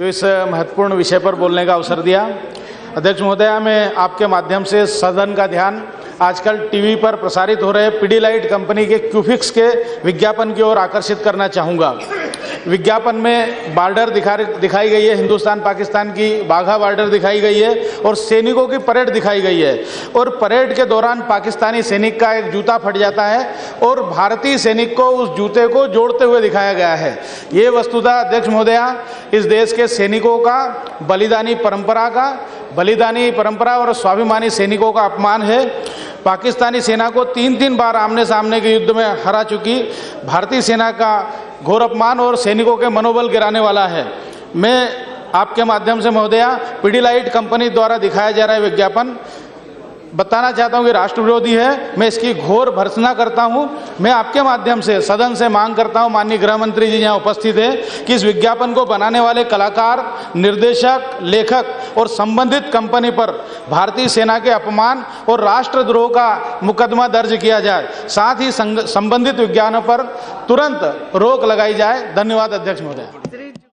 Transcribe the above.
जो इस महत्वपूर्ण विषय पर बोलने का अवसर दिया। अध्यक्ष महोदया मैं आपके माध्यम से सदन का ध्यान आजकल टीवी पर प्रसारित हो रहे पीडीलाइट कंपनी के क्यूफिक्स के विज्ञापन की ओर आकर्षित करना चाहूँगा। विज्ञापन में बॉर्डर दिखा दिखाई गई है, हिंदुस्तान, पाकिस्तान की बाघा बॉर्डर दिखाई गई है और सैनिकों की परेड दिखाई गई है। और परेड के दौरान पाकिस्तानी सैनिक का एक जूता फट जाता है और भारतीय सैनिक को उस जूते को जोड़ते हुए दिखाया गया है। ये वस्तुतः, अध्यक्ष महोदया, इस देश के सैनिकों का बलिदानी परंपरा का, बलिदानी परंपरा और स्वाभिमानी सैनिकों का अपमान है। पाकिस्तानी सेना को तीन तीन बार आमने सामने के युद्ध में हरा चुकी भारतीय सेना का घोर अपमान और सैनिकों के मनोबल गिराने वाला है। मैं आपके माध्यम से महोदया पीडीलाइट कंपनी द्वारा दिखाया जा रहा है विज्ञापन। बताना चाहता हूँ कि राष्ट्र विरोधी है, मैं इसकी घोर भर्सना करता हूँ। मैं आपके माध्यम से, सदन से मांग करता हूँ, माननीय गृह मंत्री जी यहाँ उपस्थित है, कि इस विज्ञापन को बनाने वाले कलाकार, निर्देशक, लेखक और संबंधित कंपनी पर भारतीय सेना के अपमान और राष्ट्रद्रोह का मुकदमा दर्ज किया जाए। साथ ही संबंधित विज्ञानों पर तुरंत रोक लगाई जाए। धन्यवाद, अध्यक्ष महोदय।